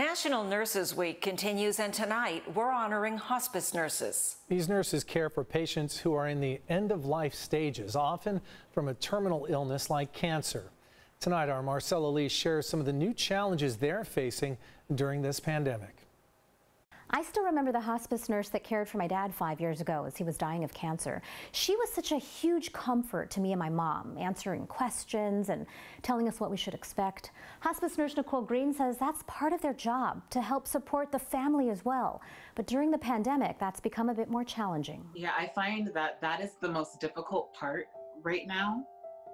National Nurses Week continues, and tonight we're honoring hospice nurses. These nurses care for patients who are in the end of life stages, often from a terminal illness like cancer. Tonight, our Marcella Lee shares some of the new challenges they're facing during this pandemic. I still remember the hospice nurse that cared for my dad five years ago as he was dying of cancer. She was such a huge comfort to me and my mom, answering questions and telling us what we should expect. Hospice nurse Nicole Green says that's part of their job to help support the family as well. But during the pandemic, that's become a bit more challenging. Yeah, I find that that is the most difficult part right now.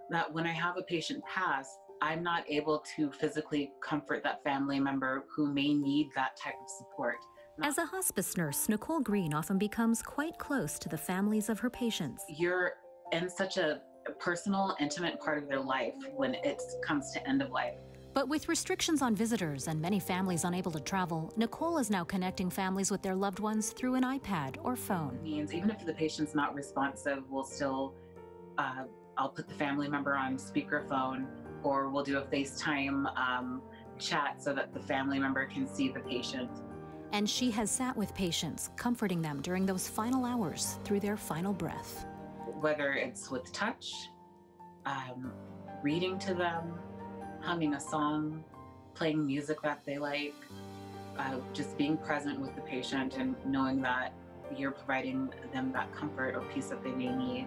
That when I have a patient pass, I'm not able to physically comfort that family member who may need that type of support. As a hospice nurse, Nicole Green often becomes quite close to the families of her patients. You're in such a personal, intimate part of their life when it comes to end of life. But with restrictions on visitors and many families unable to travel, Nicole is now connecting families with their loved ones through an iPad or phone. Means even if the patient's not responsive, we'll still, uh, I'll put the family member on speakerphone or we'll do a FaceTime um, chat so that the family member can see the patient. And she has sat with patients, comforting them during those final hours through their final breath. Whether it's with touch, um, reading to them, humming a song, playing music that they like, uh, just being present with the patient and knowing that you're providing them that comfort or peace that they may need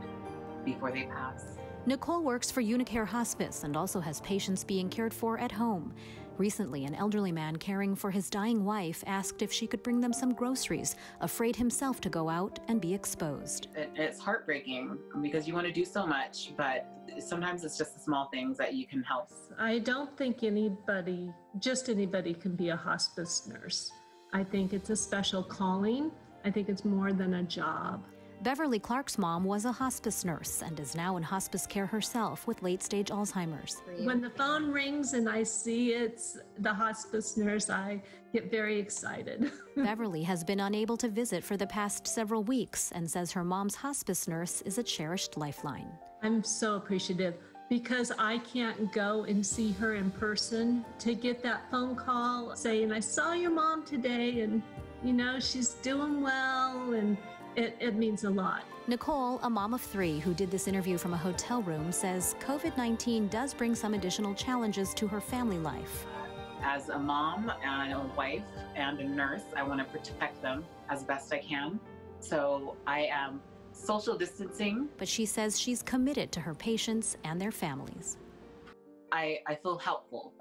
before they pass. Nicole works for Unicare Hospice and also has patients being cared for at home. Recently, an elderly man caring for his dying wife asked if she could bring them some groceries, afraid himself to go out and be exposed. It's heartbreaking because you want to do so much, but sometimes it's just the small things that you can help. I don't think anybody, just anybody, can be a hospice nurse. I think it's a special calling. I think it's more than a job. Beverly Clark's mom was a hospice nurse and is now in hospice care herself with late stage Alzheimer's. When the phone rings and I see it's the hospice nurse, I get very excited. Beverly has been unable to visit for the past several weeks and says her mom's hospice nurse is a cherished lifeline. I'm so appreciative because I can't go and see her in person to get that phone call saying, I saw your mom today and, you know, she's doing well and it, it means a lot. Nicole, a mom of three who did this interview from a hotel room, says COVID 19 does bring some additional challenges to her family life. As a mom and a wife and a nurse, I want to protect them as best I can. So I am social distancing. But she says she's committed to her patients and their families. I, I feel helpful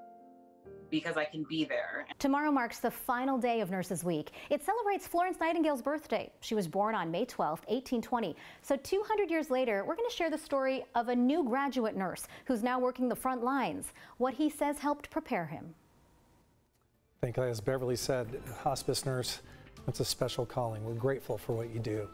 because I can be there. Tomorrow marks the final day of Nurses Week. It celebrates Florence Nightingale's birthday. She was born on May 12, 1820. So 200 years later, we're going to share the story of a new graduate nurse who's now working the front lines, what he says helped prepare him. I think, as Beverly said, hospice nurse, that's a special calling. We're grateful for what you do.